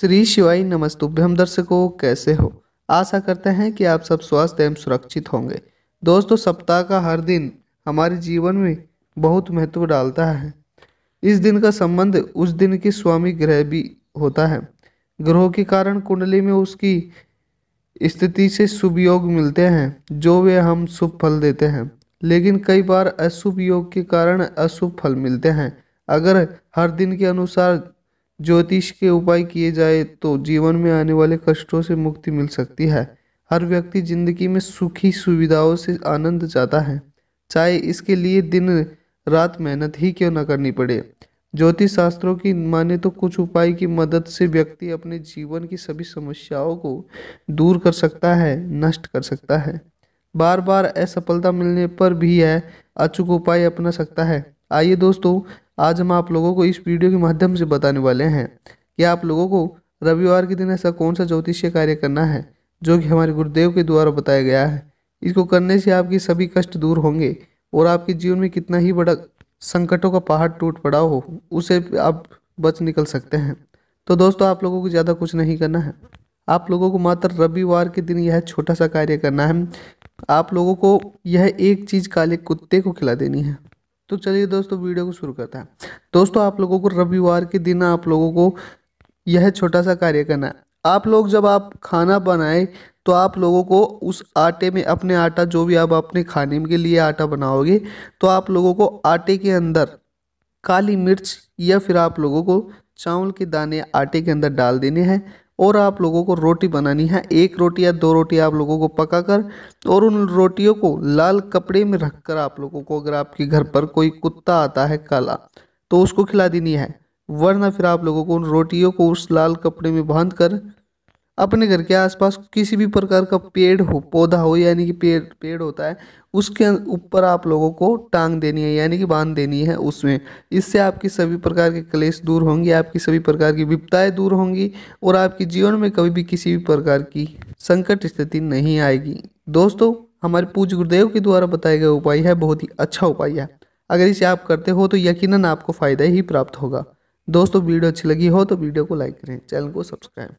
श्री शिवाई नमस्तुभ्यम दर्शकों, कैसे हो? आशा करते हैं कि आप सब स्वस्थ एवं सुरक्षित होंगे। दोस्तों, सप्ताह का हर दिन हमारे जीवन में बहुत महत्व डालता है। इस दिन का संबंध उस दिन के स्वामी ग्रह भी होता है। ग्रहों के कारण कुंडली में उसकी स्थिति से शुभ योग मिलते हैं, जो वे हम शुभ फल देते हैं। लेकिन कई बार अशुभ योग के कारण अशुभ फल मिलते हैं। अगर हर दिन के अनुसार ज्योतिष के उपाय किए जाए तो जीवन में आने वाले कष्टों से मुक्ति मिल सकती है। हर व्यक्ति ज़िंदगी में सुखी सुविधाओं से आनंद चाहता है। चाहे इसके लिए दिन, रात मेहनत ही क्यों न करनी पड़े। ज्योतिष शास्त्रों की माने तो कुछ उपाय की मदद से व्यक्ति अपने जीवन की सभी समस्याओं को दूर कर सकता है, नष्ट कर सकता है। बार बार असफलता मिलने पर भी यह अचूक उपाय अपना सकता है। आइए दोस्तों आज हम आप लोगों को इस वीडियो के माध्यम से बताने वाले हैं कि आप लोगों को रविवार के दिन ऐसा कौन सा ज्योतिषीय कार्य करना है, जो कि हमारे गुरुदेव के द्वारा बताया गया है। इसको करने से आपके सभी कष्ट दूर होंगे और आपके जीवन में कितना ही बड़ा संकटों का पहाड़ टूट पड़ा हो, उसे आप बच निकल सकते हैं। तो दोस्तों, आप लोगों को ज़्यादा कुछ नहीं करना है। आप लोगों को मात्र रविवार के दिन यह छोटा सा कार्य करना है। आप लोगों को यह एक चीज़ काले कुत्ते को खिला देनी है। तो चलिए दोस्तों, वीडियो को शुरू करते हैं। दोस्तों, आप लोगों को रविवार के दिन आप लोगों को यह छोटा सा कार्य करना है। आप लोग जब आप खाना बनाए तो आप लोगों को उस आटे में, अपने आटा जो भी आप अपने खाने के लिए आटा बनाओगे तो आप लोगों को आटे के अंदर काली मिर्च या फिर आप लोगों को चावल के दाने आटे के अंदर डाल देने हैं। और आप लोगों को रोटी बनानी है। एक रोटी या दो रोटी आप लोगों को पकाकर और उन रोटियों को लाल कपड़े में रखकर आप लोगों को अगर आपके घर पर कोई कुत्ता आता है काला तो उसको खिला देनी है। वरना फिर आप लोगों को उन रोटियों को उस लाल कपड़े में बाँध कर अपने घर के आसपास किसी भी प्रकार का पेड़ हो, पौधा हो, यानी कि पेड़ पेड़ होता है, उसके ऊपर आप लोगों को टांग देनी है, यानी कि बाँध देनी है उसमें। इससे आपकी सभी प्रकार के क्लेश दूर होंगे, आपकी सभी प्रकार की विपदाएँ दूर होंगी और आपके जीवन में कभी भी किसी भी प्रकार की संकट स्थिति नहीं आएगी। दोस्तों, हमारे पूज्य गुरुदेव के द्वारा बताया गया उपाय है, बहुत ही अच्छा उपाय है। अगर इसे आप करते हो तो यकीनन आपको फ़ायदा ही प्राप्त होगा। दोस्तों, वीडियो अच्छी लगी हो तो वीडियो को लाइक करें, चैनल को सब्सक्राइब।